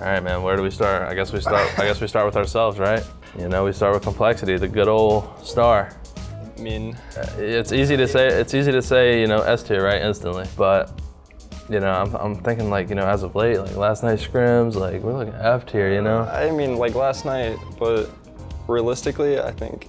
All right, man. Where do we start? I guess we start. I guess we start with ourselves, right? You know, we start with complexity, the good old star. I mean, uh, It's easy to say. It's easy to say, you know, S tier, right, instantly. But you know, I'm, I'm thinking like, you know, as of late, like last night's scrims, like we're looking F tier, you know. Uh, I mean, like last night, but realistically, I think,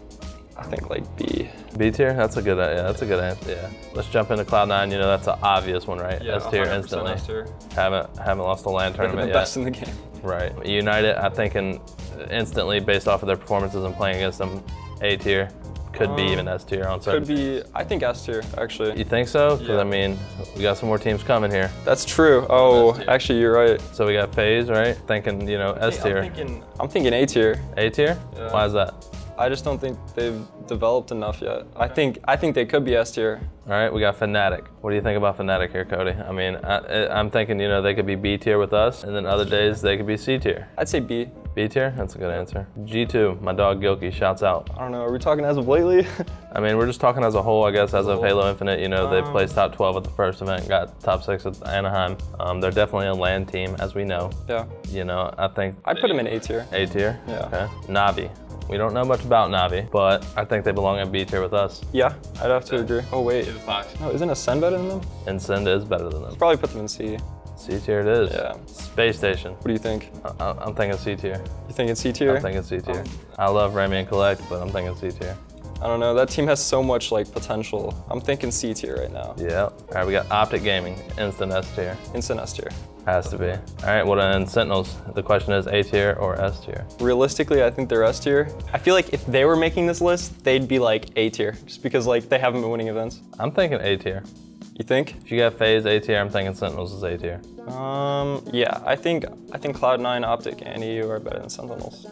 I think like B. B tier. That's a good. Yeah, that's a good answer. Yeah. Let's jump into Cloud Nine. You know, that's an obvious one, right? S tier instantly. S tier. Haven't haven't lost a land They're the tournament best yet. in the game. Right. United, I think, in instantly based off of their performances and playing against them, A tier. Could be Um, even S tier on certain. Could be, I think S tier actually. You think so? Because Yeah. I mean, we got some more teams coming here. That's true. Oh, actually, you're right. So we got FaZe, right? Thinking, you know, S I'm tier. thinking, I'm thinking A tier. A tier? Yeah. Why is that? I just don't think they've developed enough yet. I think, I think they could be S tier. All right, we got Fnatic. What do you think about Fnatic here, Cody? I mean, I, I'm thinking, you know, they could be B tier with us, and then other days they could be C tier. I'd say B. B tier? That's a good answer. G2, my dog Gilkey, shouts out. I don't know. Are we talking as of lately? I mean, we're just talking as a whole, I guess, as of. Halo Infinite. You know, they Um, placed top 12 at the first event, got top six at Anaheim. Um, they're definitely a land team, as we know. yeah. You know, I think I'd put them in A tier. A tier. Yeah. Okay. Navi. We don't know much about Navi, but I think they belong in B tier with us. Yeah, I'd have to agree. Oh wait. No, isn't Acend better than them? Acend is better than them. Probably put them in C. C tier it is. Yeah. Space Station. What do you think? I- I'm thinking C tier. You think it's C tier? I'm thinking C tier. I love Remy and Kuhlect, but I'm thinking C tier. I don't know. That team has so much like potential. I'm thinking C tier right now. Yeah. All right, we got Optic Gaming, instant S tier. Instant S tier. Has to be. All right, well then Sentinels. The question is A tier or S tier? Realistically, I think they're S tier. I feel like if they were making this list, they'd be like A tier, just because like they haven't been winning events. I'm thinking A tier. You think? If you got FaZe A tier, I'm thinking Sentinels is A tier. Um, yeah, I think I think Cloud9, Optic, and EU are better than Sentinels.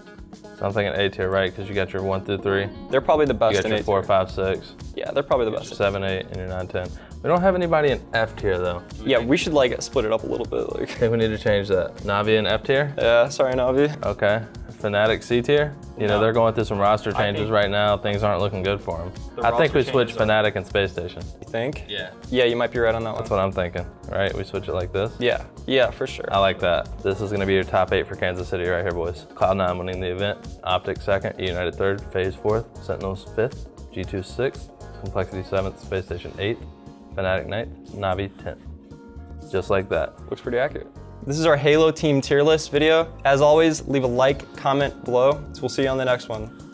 So I'm thinking A tier, right? Because you got your one through three. They're probably the best. You got in your A-tier. five, Yeah, they're probably the best. seven, eight, and your nine, ten. We don't have anybody in F tier though. Yeah, we should like split it up a little bit. Like, I think we need to change that. Navi in F tier? yeah, sorry, Navi. Okay. Fnatic C tier? You know, No. they're going through some roster changes think- right now. Things aren't looking good for them. The I think we switch changes Fnatic and Space Station. You think? Yeah. Yeah, you might be right on that one. That's what I'm thinking, right? We switch it like this. Yeah, yeah, for sure. I like that. This is going to be your top eight for Kansas City right here, boys. Cloud9 winning the event, Optic second, United third, FaZe fourth, Sentinels fifth, G2 sixth, Complexity seventh, Space Station eighth, Fnatic ninth, Navi tenth. Just like that. Looks pretty accurate. This is our Halo Team tier list video. As always, leave a like, comment below. So we'll see you on the next one.